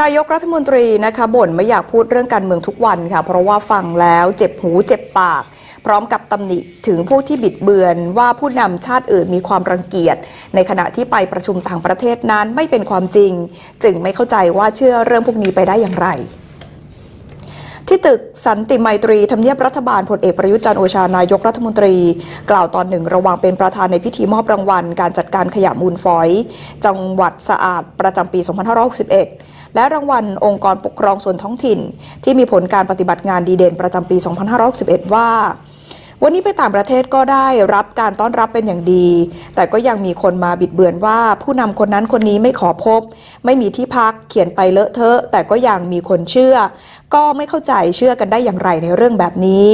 นายกรัฐมนตรีนะคะบ่นไม่อยากพูดเรื่องการเมืองทุกวันค่ะ เพราะว่าฟังแล้วเจ็บหูเจ็บปาก พร้อมกับตำหนิถึงผู้ที่บิดเบือนว่าผู้นำชาติอื่นมีความรังเกียจ ในขณะที่ไปประชุมต่างประเทศนั้นไม่เป็นความจริง จึงไม่เข้าใจว่าเชื่อเรื่องพวกนี้ไปได้อย่างไร ที่ตึกสันติไมตรีทำเนียบรัฐบาลพลเอกประยุทธ์จันโอชานายกรัฐมนตรี กล่าวตอนหนึ่งระหว่างเป็นประธานในพิธีมอบรางวัล การจัดการขยะมูลฝอย จังหวัดสะอาดประจำปี 2561 และรางวัลองค์กรปกครองส่วนท้องถิ่น ที่มีผลการปฏิบัติงานดีเด่นประจำปี 2561 ว่า วันนี้ไปต่างประเทศก็ได้รับการต้อนรับเป็นอย่างดี แต่ก็ยังมีคนมาบิดเบือนว่า ผู้นำคนนั้นคนนี้ไม่ขอพบ ไม่มีที่พักเขียนไปเลอะเทอะ แต่ก็ยังมีคนเชื่อ ก็ไม่เข้าใจเชื่อกันได้อย่างไรในเรื่องแบบนี้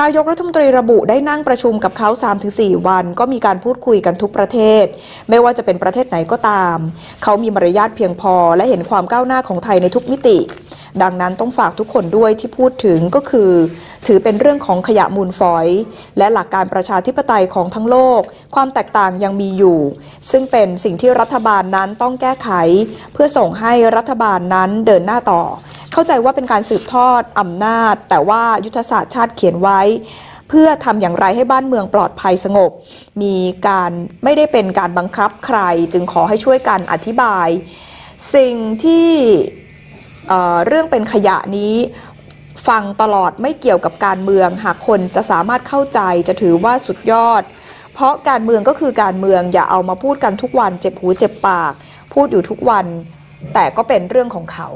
นายกรัฐมนตรีระบุได้นั่งประชุมกับเขา 3-4 วัน ก็มีการพูดคุยกันทุกประเทศ ไม่ว่าจะเป็นประเทศไหนก็ตาม เขามีมารยาทเพียงพอและเห็นความก้าวหน้าของไทยในทุกมิติ ดังนั้นต้องฝากทุกคนด้วยที่พูดถึงก็คือ ถือเป็นเรื่องของขยะมูลฝอย และหลักการประชาธิปไตยของทั้งโลก ความแตกต่างยังมีอยู่ ซึ่งเป็นสิ่งที่รัฐบาลนั้นต้องแก้ไข เพื่อส่งให้รัฐบาลนั้นเดินหน้าต่อ เข้าใจว่าเป็นการสืบทอดอำนาจ แต่ว่ายุทธศาสตร์ชาติเขียนไว้เพื่อทำอย่างไรให้บ้านเมืองปลอดภัยสงบ มีการไม่ได้เป็นการบังคับใคร จึงขอให้ช่วยกันอธิบาย สิ่งที่ เเรื่องเป็นขยะนี้ฟังตลอดไม่เกี่ยวกับการเมือง หากคนจะสามารถเข้าใจจะถือว่าสุดยอด เพราะการเมืองก็คือการเมืองอย่าเอามาพูดกันทุกวันเจ็บหูเจ็บปาก พูดอยู่ทุกวัน แต่ก็เป็นเรื่องของเขา